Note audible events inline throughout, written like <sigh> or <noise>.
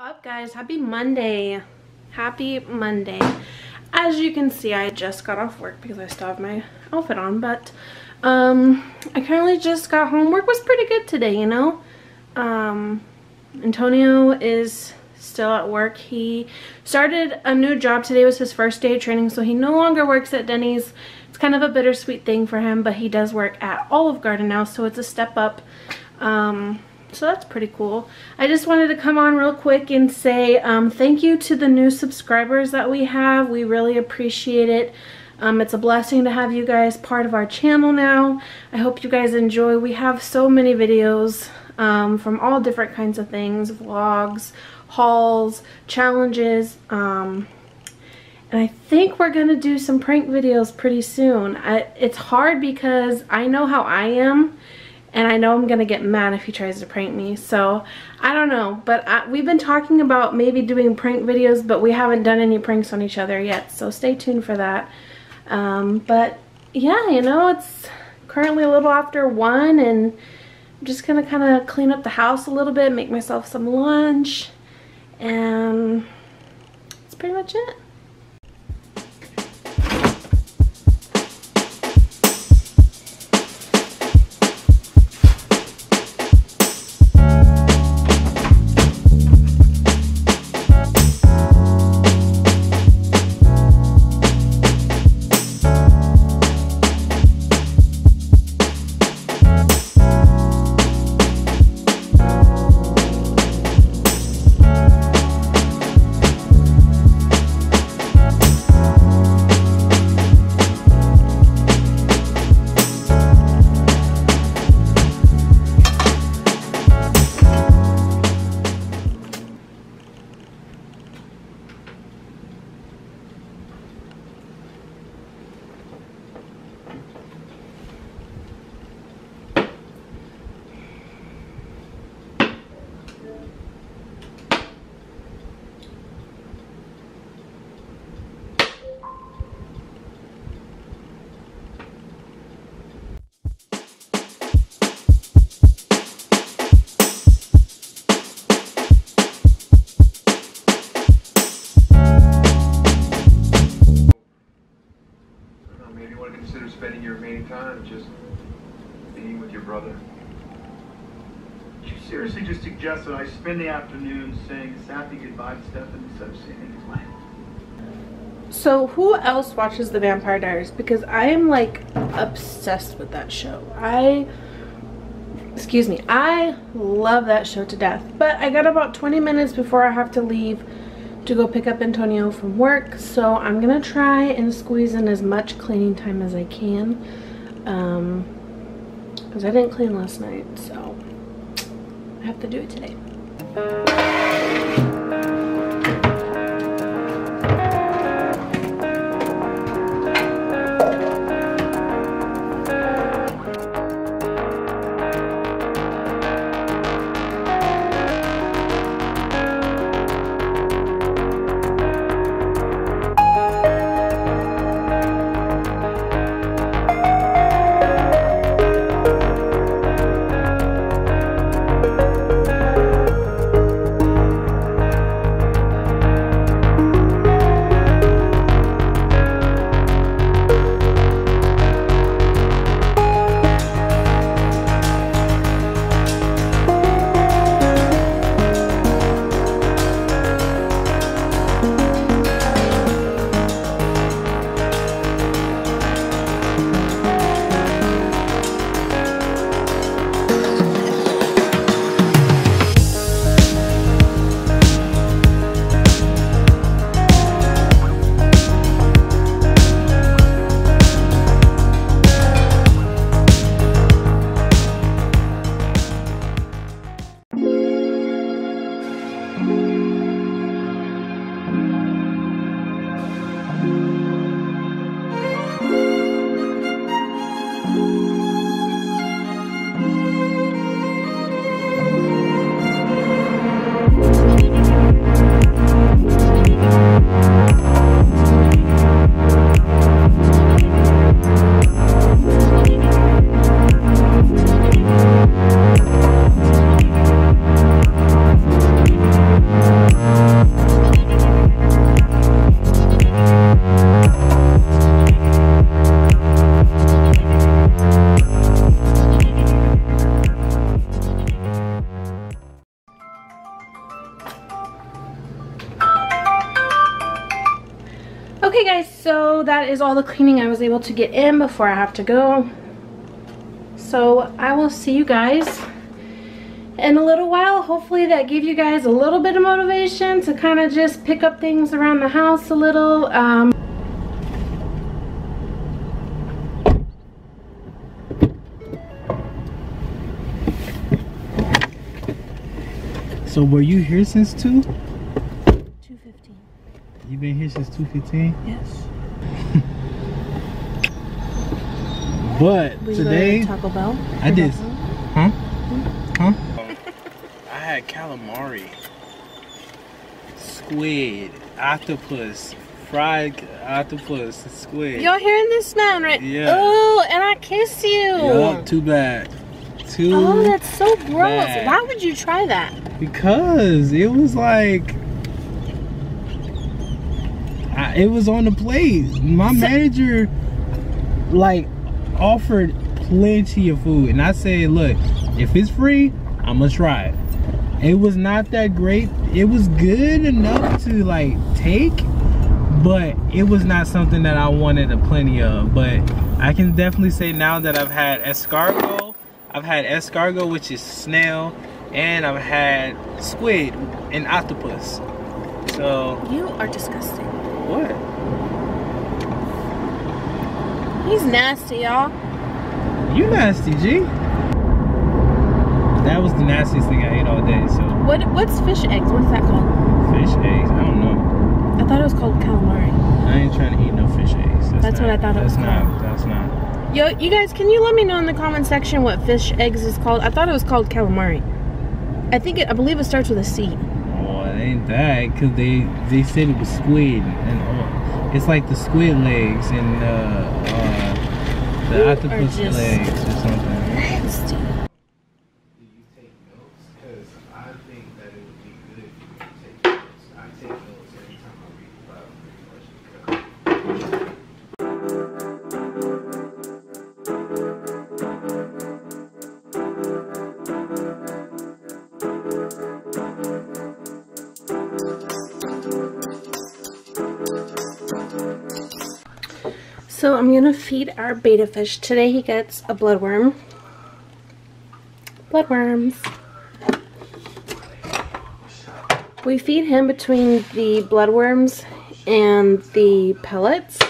up guys? Happy Monday. Happy Monday. As you can see, I just got off work because I still have my outfit on, but um, I currently just got home. Work was pretty good today, you know? Um, Antonio is still at work. He started a new job. Today was his first day of training, so he no longer works at Denny's. It's kind of a bittersweet thing for him, but he does work at Olive Garden now, so it's a step up. Um, so that's pretty cool. I just wanted to come on real quick and say um, thank you to the new subscribers that we have. We really appreciate it. Um, it's a blessing to have you guys part of our channel now. I hope you guys enjoy. We have so many videos um, from all different kinds of things, vlogs, hauls, challenges, um, and I think we're going to do some prank videos pretty soon. I, it's hard because I know how I am and I know I'm gonna get mad if he tries to prank me so I don't know but I, we've been talking about maybe doing prank videos but we haven't done any pranks on each other yet so stay tuned for that. Um, but yeah you know it's currently a little after one and I'm just gonna kind of clean up the house a little bit make myself some lunch and that's pretty much it your brother. Did you seriously just suggest that I spend the afternoon saying a sappy goodbye to Stefan instead of saving his life? So who else watches The Vampire Diaries? Because I am like obsessed with that show. I, excuse me, I love that show to death. But I got about 20 minutes before I have to leave to go pick up Antonio from work. So I'm going to try and squeeze in as much cleaning time as I can. Um, because I didn't clean last night, so I have to do it today. Okay guys, so that is all the cleaning I was able to get in before I have to go. So I will see you guys in a little while. Hopefully that gave you guys a little bit of motivation to kind of just pick up things around the house a little. Um, So were you here since 2? 215. You been here since 2.15? Yes. <laughs> But We today, Taco Bell. I did. Huh? Huh? Hmm? <laughs> I had calamari, squid, octopus, fried octopus, squid. Y'all hearing this sound, right? Yeah. Oh, and I kiss you. Yup, too bad. Too Oh, that's so gross. bad. Why would you try that? because it was like I, it was on the plate. My manager like offered plenty of food, and I said, "Look, if it's free, I'm gonna try it." It was not that great. It was good enough to like take, but it was not something that I wanted a plenty of. But I can definitely say now that I've had escargot, I've had escargot, which is snail, and I've had squid and octopus. So You are disgusting. What? He's nasty, y'all. You nasty, G. That was the nastiest thing I ate all day. So What? What's fish eggs? What is that called? fish eggs, I don't know. I thought it was called calamari. I ain't trying to eat no fish eggs. That's what I thought it that's was not. That's not. Yo, you guys, can you let me know in the comment section what fish eggs is called? I thought it was called calamari. I think it. I believe it starts with a C. Ain't that because they they said it was squid and it's like the squid legs and uh, uh, the octopus legs or something. Nasty. So I'm gonna feed our betta fish. Today he gets a bloodworm. Bloodworms. We feed him between the bloodworms and the pellets.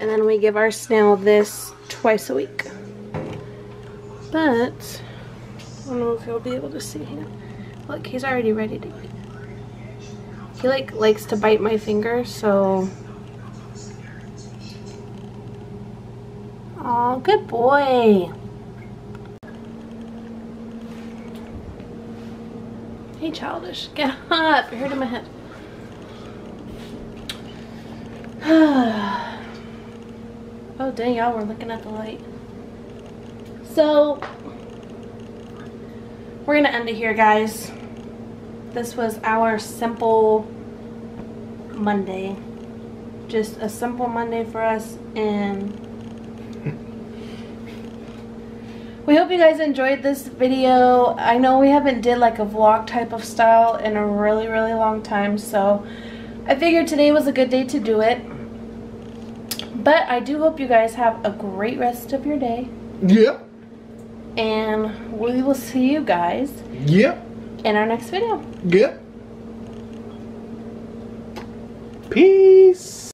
And then we give our snail this twice a week. But, I don't know if you'll be able to see him. Look, he's already ready to eat. He like likes to bite my finger, so Oh, good boy. Hey, childish. Get up. You're hurting my head. <sighs> oh, dang, y'all were looking at the light. So, we're going to end it here, guys. This was our simple Monday. Just a simple Monday for us, and we hope you guys enjoyed this video. I know we haven't did like a vlog type of style in a really, really long time, so I figured today was a good day to do it. But I do hope you guys have a great rest of your day, Yep. and we will see you guys Yep. in our next video. Yep. Peace.